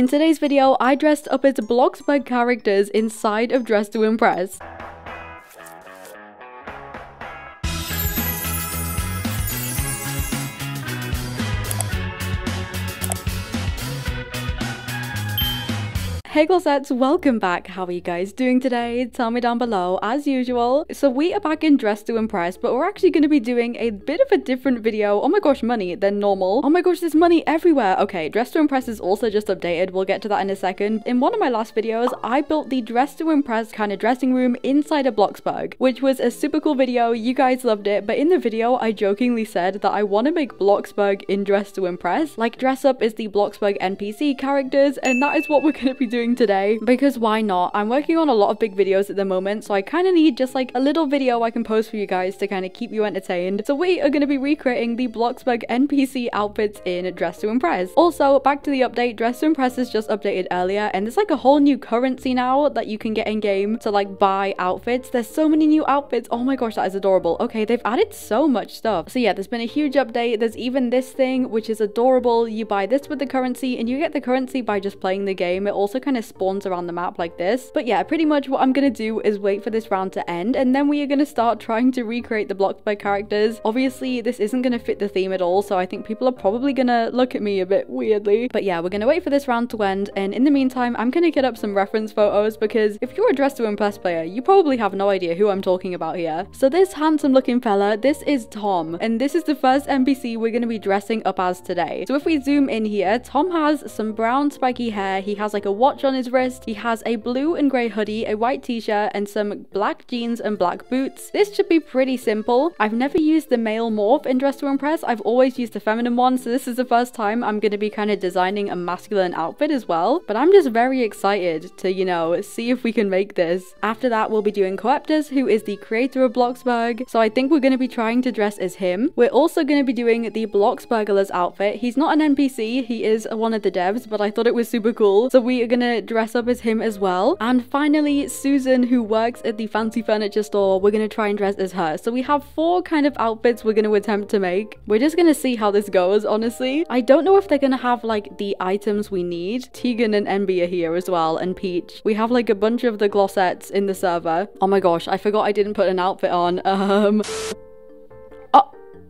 In today's video, I dressed up as Bloxburg characters inside of Dress to Impress. Hey Glossettes, welcome back. How are you guys doing today? Tell me down below, as usual. So we are back in Dress to Impress, but we're actually going to be doing a bit of a different video, oh my gosh, money, than normal. Oh my gosh, there's money everywhere. Okay, Dress to Impress is also just updated. We'll get to that in a second. In one of my last videos, I built the Dress to Impress kind of dressing room inside a Bloxburg, which was a super cool video. You guys loved it, but in the video, I jokingly said that I want to make Bloxburg in Dress to Impress. Like, dress up as the Bloxburg NPC characters, and that is what we're going to be doing today because why not? I'm working on a lot of big videos at the moment, so I kind of need just like a little video I can post for you guys to kind of keep you entertained. So we are going to be recreating the Bloxburg NPC outfits in Dress to Impress. Also, back to the update, Dress to Impress is just updated earlier, and there's like a whole new currency now that you can get in game to like buy outfits. There's so many new outfits. Oh my gosh, that is adorable. Okay, they've added so much stuff. So yeah, there's been a huge update. There's even this thing, which is adorable. You buy this with the currency, and you get the currency by just playing the game. It also kind kind of spawns around the map like this. But yeah, pretty much what I'm going to do is wait for this round to end and then we are going to start trying to recreate the Bloxburg characters. Obviously, this isn't going to fit the theme at all, so I think people are probably going to look at me a bit weirdly. But yeah, we're going to wait for this round to end and in the meantime, I'm going to get up some reference photos because if you're a Dress to Impress player, you probably have no idea who I'm talking about here. So this handsome looking fella, this is Tom and this is the first NPC we're going to be dressing up as today. So if we zoom in here, Tom has some brown spiky hair, he has like a watch on his wrist. He has a blue and grey hoodie, a white t-shirt, and some black jeans and black boots. This should be pretty simple. I've never used the male morph in Dress to Impress. I've always used the feminine one, so this is the first time I'm going to be kind of designing a masculine outfit as well. But I'm just very excited to, you know, see if we can make this. After that, we'll be doing Coeptus, who is the creator of Bloxburg. So I think we're going to be trying to dress as him. We're also going to be doing the Bloxburgler's outfit. He's not an NPC, he is one of the devs, but I thought it was super cool. So we are going to dress up as him as well. And finally, Susan, who works at the fancy furniture store, we're gonna try and dress as her. So we have four kind of outfits we're gonna attempt to make. We're just gonna see how this goes, honestly. I don't know if they're gonna have like the items we need. Tegan and Envy are here as well, and Peach. We have like a bunch of the glossettes in the server. Oh my gosh, I forgot I didn't put an outfit on. Um...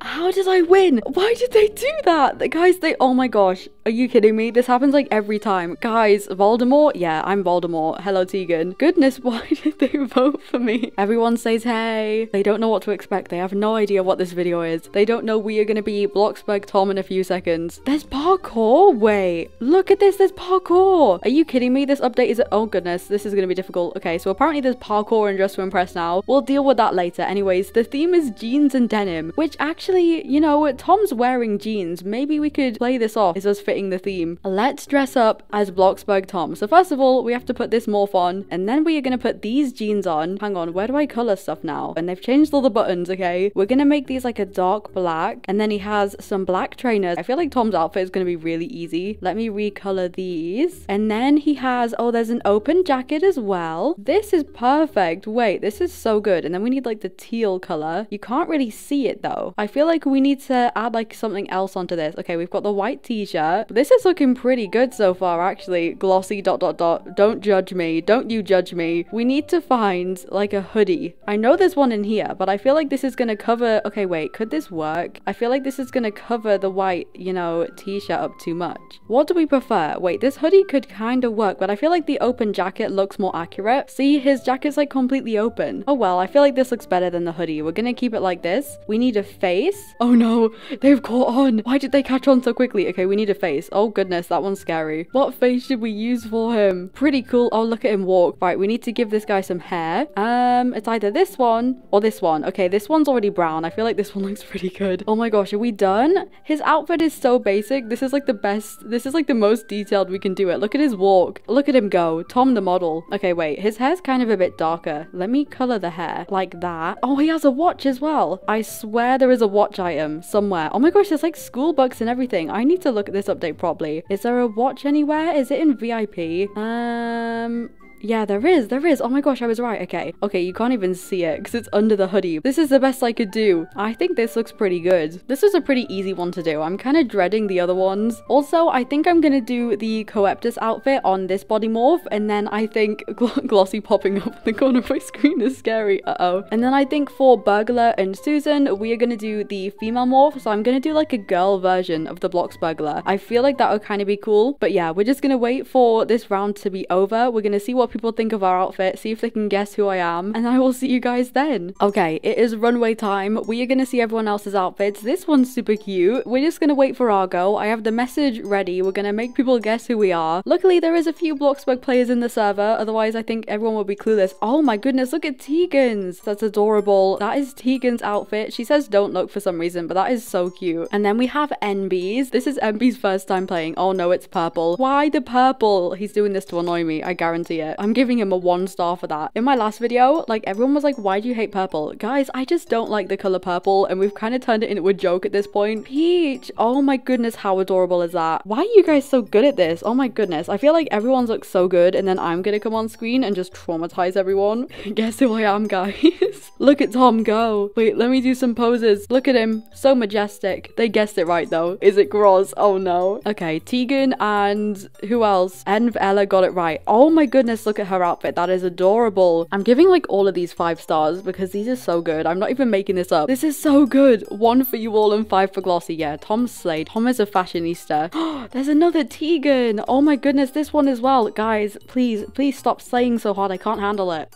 How did I win? Why did they do that? The guys, they, oh my gosh. Are you kidding me? This happens like every time. Guys, Voldemort? Yeah, I'm Voldemort. Hello, Tegan. Goodness, why did they vote for me? Everyone says hey. They don't know what to expect. They have no idea what this video is. They don't know we are going to be Bloxburg Tom in a few seconds. There's parkour? Wait, look at this. There's parkour. Are you kidding me? This update is, oh goodness, this is going to be difficult. Okay, so apparently there's parkour in Dress to Impress now. We'll deal with that later. Anyways, the theme is jeans and denim, which actually, you know, Tom's wearing jeans. Maybe we could play this off as us fitting the theme. Let's dress up as Bloxburg Tom. So first of all, we have to put this morph on, and then we are to put these jeans on. Hang on, where do I color stuff now? And they've changed all the buttons, okay? We're to make these like a dark black, and then he has some black trainers. I feel like Tom's outfit is to be really easy. Let me recolor these. And then he has, oh, there's an open jacket as well. This is perfect. Wait, this is so good. And then we need like the teal color. You can't really see it though. I feel like we need to add like something else onto this. Okay, we've got the white t-shirt. This is looking pretty good so far, actually. Glossie dot dot dot. Don't judge me. Don't you judge me. We need to find like a hoodie. I know there's one in here, but I feel like this is going to cover... Okay, wait. Could this work? I feel like this is going to cover the white, you know, t-shirt up too much. What do we prefer? Wait, this hoodie could kind of work, but I feel like the open jacket looks more accurate. See, his jacket's like completely open. Oh well, I feel like this looks better than the hoodie. We're going to keep it like this. We need a face. Oh no, they've caught on. Why did they catch on so quickly? Okay, we need a face face. Oh goodness, that one's scary. What face should we use for him? Pretty cool. Oh, look at him walk. Right, we need to give this guy some hair. Um, it's either this one or this one. Okay, this one's already brown. I feel like this one looks pretty good. Oh my gosh, are we done? His outfit is so basic. This is like the best. This is like the most detailed we can do it. Look at his walk. Look at him go. Tom the model. Okay, wait. His hair's kind of a bit darker. Let me color the hair like that. Oh, he has a watch as well. I swear there is a watch item somewhere. Oh my gosh, there's like school books and everything. I need to look at this update properly. Is there a watch anywhere? Is it in VIP? Um, Yeah, there is, there is. Oh my gosh, I was right. Okay. Okay, you can't even see it because it's under the hoodie. This is the best I could do. I think this looks pretty good. This was a pretty easy one to do. I'm kind of dreading the other ones. Also, I think I'm going to do the Coeptus outfit on this body morph. And then I think gl Glossie popping up in the corner of my screen is scary. Uh-oh. And then I think for Burglar and Susan, we are going to do the female morph. So I'm going to do like a girl version of the Bloxburglar. I feel like that would kind of be cool. But yeah, we're just going to wait for this round to be over. We're going to see what people think of our outfit, see if they can guess who I am. And I will see you guys then. Okay, it is runway time. We are going to see everyone else's outfits. This one's super cute. We're just going to wait for our go. I have the message ready. We're going to make people guess who we are. Luckily, there is a few Bloxburg players in the server. Otherwise, I think everyone will be clueless. Oh my goodness, look at Tegan's. That's adorable. That is Tegan's outfit. She says don't look for some reason, but that is so cute. And then we have Envy's. This is Envy's first time playing. Oh no, it's purple. Why the purple? He's doing this to annoy me. I guarantee it. I'm giving him a one star for that. In my last video, like everyone was like, why do you hate purple? Guys, I just don't like the color purple and we've kind of turned it into a joke at this point. Peach. Oh my goodness, how adorable is that? Why are you guys so good at this? Oh my goodness. I feel like everyone's looks so good and then I'm gonna come on screen and just traumatize everyone. Guess who I am, guys? Look at Tom go. Wait, let me do some poses. Look at him. So majestic. They guessed it right though. Is it Groz? Oh no. Okay, Tegan and who else? Env Ella got it right. Oh my goodness, look at her outfit. That is adorable. I'm giving like all of these five stars because these are so good. I'm not even making this up. This is so good. One for you all and five for Glossie. Yeah, Tom Slade. Tom is a fashionista. There's another Tegan. Oh my goodness, this one as well. Guys, please, please stop slaying so hard. I can't handle it.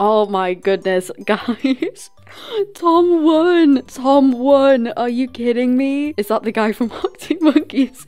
Oh my goodness, guys. Tom won! Tom won! Are you kidding me? Is that the guy from Arctic Monkeys?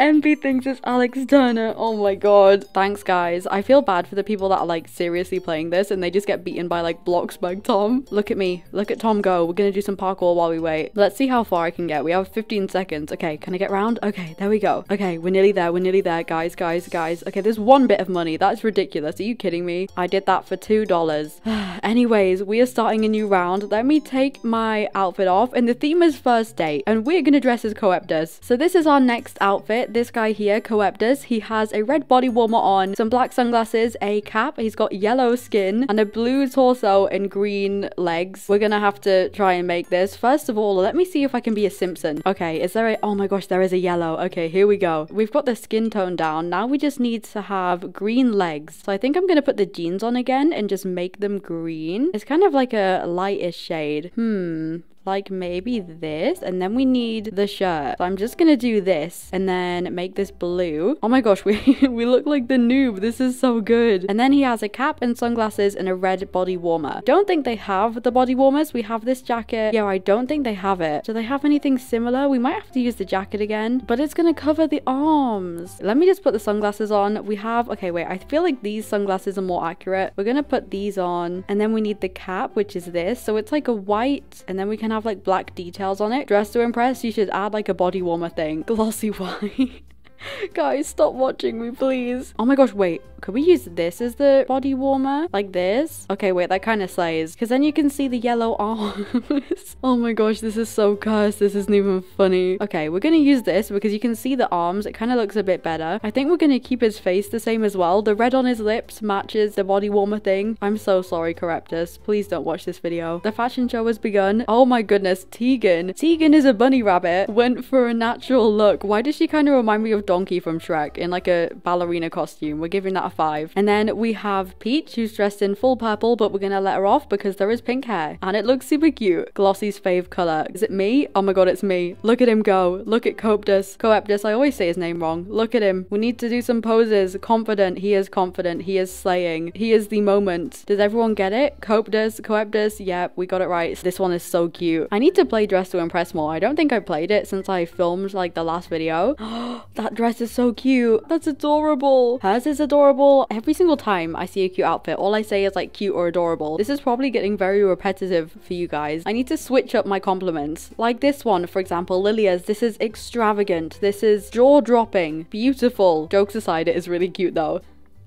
MP thinks it's Alex Turner. Oh my god. Thanks, guys. I feel bad for the people that are like seriously playing this and they just get beaten by like Bloxburg Tom. Look at me. Look at Tom go. We're gonna do some parkour while we wait. Let's see how far I can get. We have 15 seconds. Okay, can I get round? Okay, there we go. Okay, we're nearly there. We're nearly there, guys, guys, guys. Okay, there's one bit of money. That's ridiculous. Are you kidding me? I did that for $2. Anyways, we are starting a new round. Let me take my outfit off and the theme is first date and we're gonna dress as Coeptus. So this is our next outfit. This guy here, Coeptus, he has a red body warmer on, some black sunglasses, a cap, he's got yellow skin and a blue torso and green legs. We're gonna have to try and make this. First of all, let me see if I can be a Simpson. Okay, is there a, oh my gosh, there is a yellow. Okay, here we go. We've got the skin tone down. Now we just need to have green legs. So I think I'm gonna put the jeans on again and just make them green. It's kind of like a lightish shade. Hmm like maybe this and then we need the shirt. So i'm just gonna do this and then make this blue. Oh my gosh we we look like the noob. This is so good. And then he has a cap and sunglasses and a red body warmer. Don't think they have the body warmers. We have this jacket. Yeah i don't think they have it. Do they have anything similar? We might have to use the jacket again but it's gonna cover the arms. Let me just put the sunglasses on. We have okay wait i feel like these sunglasses are more accurate. We're gonna put these on and then we need the cap which is this. So it's like a white and then we can have like black details on it. Dress to impress, you should add like a body warmer thing. Glossie white. Guys, stop watching me, please. Oh my gosh, wait. Could we use this as the body warmer? Like this? Okay, wait, that kind of slays. Because then you can see the yellow arms. oh my gosh, this is so cursed. This isn't even funny. Okay, we're going to use this because you can see the arms. It kind of looks a bit better. I think we're going to keep his face the same as well. The red on his lips matches the body warmer thing. I'm so sorry, Coeptus. Please don't watch this video. The fashion show has begun. Oh my goodness, Tegan. Tegan is a bunny rabbit. Went for a natural look. Why does she kind of remind me of Donkey from Shrek in like a ballerina costume? We're giving that a five. And then we have Peach, who's dressed in full purple, but we're gonna let her off because there is pink hair. And it looks super cute. Glossie's fave color. Is it me? Oh my god, it's me. Look at him go. Look at Coeptus. Coeptus, I always say his name wrong. Look at him. We need to do some poses. Confident. He is confident. He is slaying. He is the moment. Does everyone get it? Coeptus, Coeptus. Yep, we got it right. This one is so cute. I need to play Dress to Impress more. I don't think I played it since I filmed like the last video. that dress is so cute. That's adorable. Hers is adorable. Every single time I see a cute outfit, all I say is like cute or adorable. This is probably getting very repetitive for you guys. I need to switch up my compliments. Like this one, for example, Lilia's. This is extravagant. This is jaw-dropping. Beautiful. Jokes aside, it is really cute though.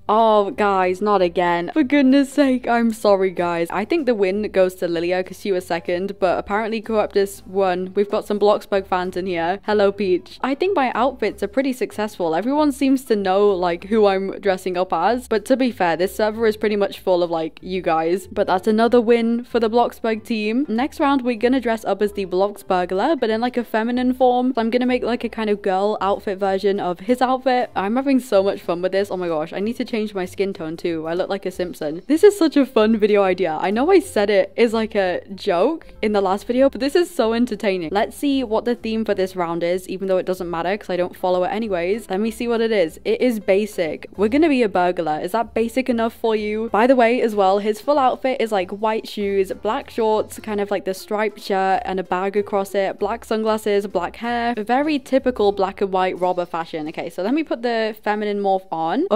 Oh, guys, not again. For goodness sake, I'm sorry, guys. I think the win goes to Lilia because she was second, but apparently Corruptus won. We've got some Bloxburg fans in here. Hello, Peach. I think my outfits are pretty successful. Everyone seems to know, like, who I'm dressing up as. But to be fair, this server is pretty much full of, like, you guys. But that's another win for the Bloxburg team. Next round, we're gonna dress up as the Bloxburglar, but in, like, a feminine form. So I'm gonna make, like, a kind of girl outfit version of his outfit. I'm having so much fun with this. Oh my gosh, I need to change my skin tone too. I look like a Simpson. This is such a fun video idea. I know I said it is like a joke in the last video, but this is so entertaining. Let's see what the theme for this round is, even though it doesn't matter because I don't follow it anyways. Let me see what it is. It is basic. We're gonna be a burglar. Is that basic enough for you? By the way, as well, his full outfit is like white shoes, black shorts, kind of like the striped shirt and a bag across it, black sunglasses, black hair. Very typical black and white robber fashion. Okay, so let me put the feminine morph on,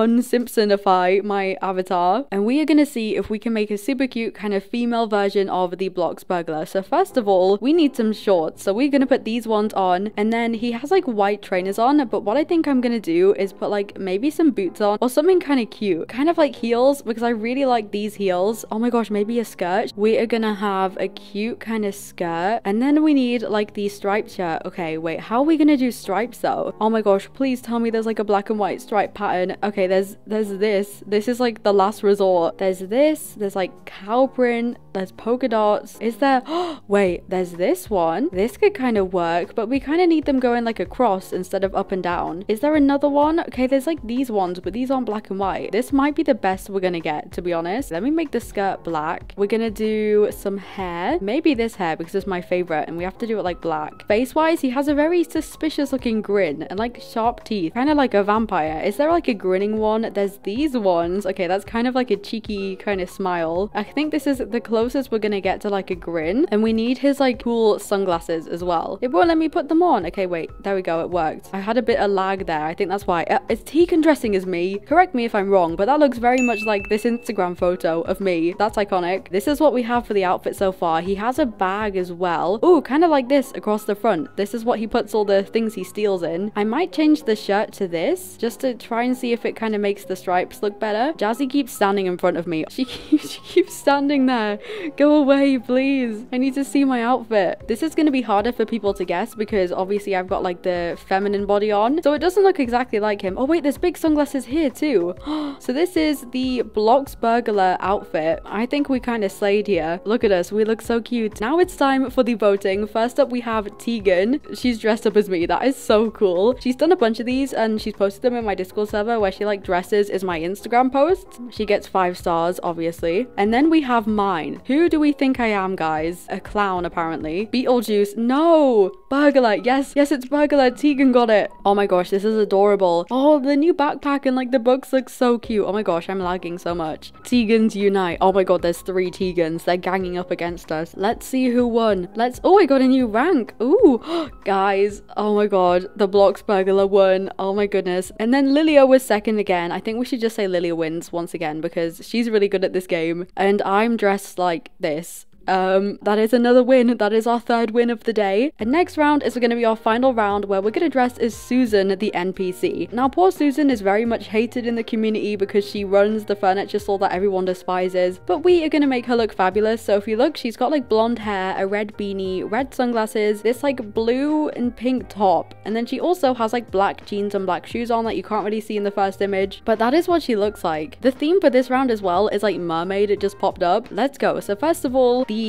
my avatar, and we are gonna see if we can make a super cute kind of female version of the blocks Bloxburglar. So first of all, we need some shorts. So we're gonna put these ones on, and then he has like white trainers on, but what I think I'm gonna do is put like maybe some boots on or something kind of cute, kind of like heels, because I really like these heels. Oh my gosh, maybe a skirt. We are gonna have a cute kind of skirt, and then we need like the striped shirt. Okay, wait, how are we gonna do stripes though? Oh my gosh, please tell me there's like a black and white stripe pattern. Okay, there's there's this. This is like the last resort. There's this. There's like cow print. There's polka dots. Is there? wait, there's this one. This could kind of work, but we kind of need them going like across instead of up and down. Is there another one? Okay, there's like these ones, but these aren't black and white. This might be the best we're gonna get, to be honest. Let me make the skirt black. We're gonna do some hair. Maybe this hair because it's my favorite and we have to do it like black. Face-wise, he has a very suspicious looking grin and like sharp teeth. Kind of like a vampire. Is there like a grinning one? There's these ones. Okay, that's kind of like a cheeky kind of smile. I think this is the we're gonna get to like a grin. And we need his like cool sunglasses as well. It won't let me put them on. Okay, wait. There we go. It worked. I had a bit of lag there. I think that's why. Uh, it's Tegan dressing as me. Correct me if I'm wrong, but that looks very much like this Instagram photo of me. That's iconic. This is what we have for the outfit so far. He has a bag as well. Oh, kind of like this across the front. This is what he puts all the things he steals in. I might change the shirt to this just to try and see if it kind of makes the stripes look better. Jazzy keeps standing in front of me. She keeps, she keeps standing there. Go away, please. I need to see my outfit. This is going to be harder for people to guess because obviously I've got like the feminine body on. So it doesn't look exactly like him. Oh wait, there's big sunglasses here too. so this is the Blocks Bloxburglar outfit. I think we kind of slayed here. Look at us. We look so cute. Now it's time for the voting. First up, we have Tegan. She's dressed up as me. That is so cool. She's done a bunch of these and she's posted them in my Discord server where she like dresses is my Instagram posts. She gets five stars, obviously. And then we have mine. Who do we think I am, guys? A clown, apparently. Beetlejuice. No! Burglar. Yes, yes, it's Burglar. Tegan got it. Oh my gosh, this is adorable. Oh, the new backpack and like the books look so cute. Oh my gosh, I'm lagging so much. Tegans unite. Oh my god, there's three Tegans. They're ganging up against us. Let's see who won. Let's. Oh, I got a new rank. Ooh, guys. Oh my god, the Bloxburglar won. Oh my goodness. And then Lilia was second again. I think we should just say Lilia wins once again because she's really good at this game. And I'm dressed like this. Um, that is another win. That is our third win of the day. And next round is going to be our final round where we're going to dress as Susan, the NPC. Now, poor Susan is very much hated in the community because she runs the furniture store that everyone despises. But we are going to make her look fabulous. So if you look, she's got like blonde hair, a red beanie, red sunglasses, this like blue and pink top. And then she also has like black jeans and black shoes on that you can't really see in the first image. But that is what she looks like. The theme for this round as well is like mermaid. It just popped up. Let's go. So first of all, the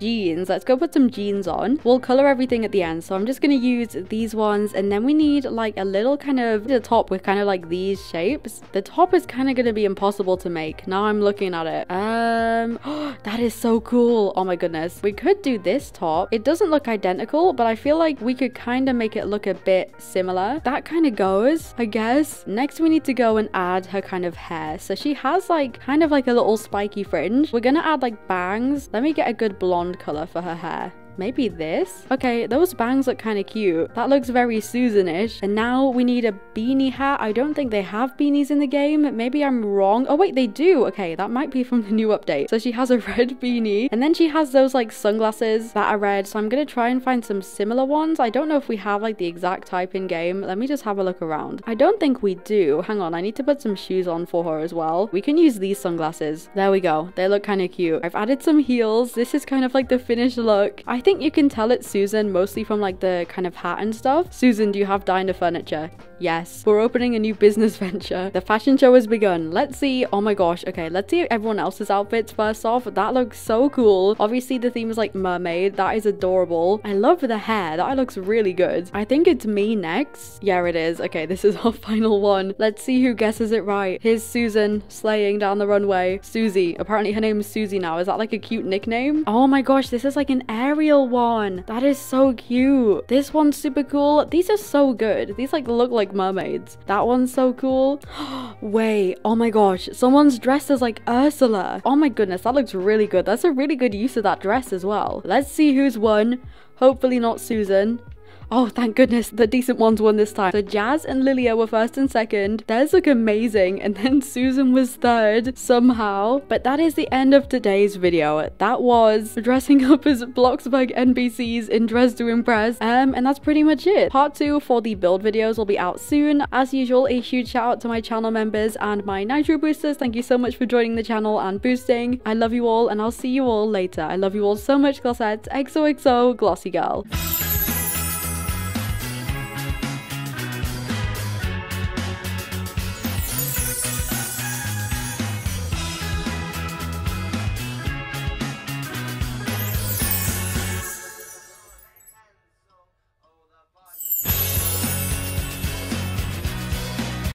jeans. Let's go put some jeans on. We'll color everything at the end. So I'm just going to use these ones. And then we need like a little kind of the top with kind of like these shapes. The top is kind of going to be impossible to make. Now I'm looking at it. Um, that is so cool. Oh my goodness. We could do this top. It doesn't look identical, but I feel like we could kind of make it look a bit similar. That kind of goes, I guess. Next, we need to go and add her kind of hair. So she has like kind of like a little spiky fringe. We're going to add like bangs. Let me get a good blonde color for her hair. Maybe this? Okay, those bangs look kind of cute. That looks very Susan-ish. And now we need a beanie hat. I don't think they have beanies in the game. Maybe I'm wrong. Oh wait, they do. Okay, that might be from the new update. So she has a red beanie and then she has those like sunglasses that are red. So I'm gonna try and find some similar ones. I don't know if we have like the exact type in game. Let me just have a look around. I don't think we do. Hang on, I need to put some shoes on for her as well. We can use these sunglasses. There we go. They look kind of cute. I've added some heels. This is kind of like the finished look. I think you can tell it's Susan mostly from like the kind of hat and stuff. Susan, do you have diner furniture? Yes. We're opening a new business venture. The fashion show has begun. Let's see. Oh my gosh. Okay, let's see everyone else's outfits first off. That looks so cool. Obviously, the theme is like mermaid. That is adorable. I love the hair. That looks really good. I think it's me next. Yeah, it is. Okay, this is our final one. Let's see who guesses it right. Here's Susan slaying down the runway. Susie. Apparently her name is Susie now. Is that like a cute nickname? Oh my gosh, this is like an One. That is so cute. This one's super cool. These are so good. These like look like mermaids. That one's so cool. Wait, oh my gosh. Someone's dressed as like Ursula. Oh my goodness, that looks really good. That's a really good use of that dress as well. Let's see who's won. Hopefully not Susan. Oh, thank goodness the decent ones won this time. So Jazz and Lilia were first and second. Theirs look amazing. And then Susan was third somehow. But that is the end of today's video. That was dressing up as Bloxburg NPCs in Dress to Impress. Um, and that's pretty much it. Part two for the build videos will be out soon. As usual, a huge shout out to my channel members and my Nitro boosters. Thank you so much for joining the channel and boosting. I love you all and I'll see you all later. I love you all so much, Glossettes. XOXO, Glossie Girl.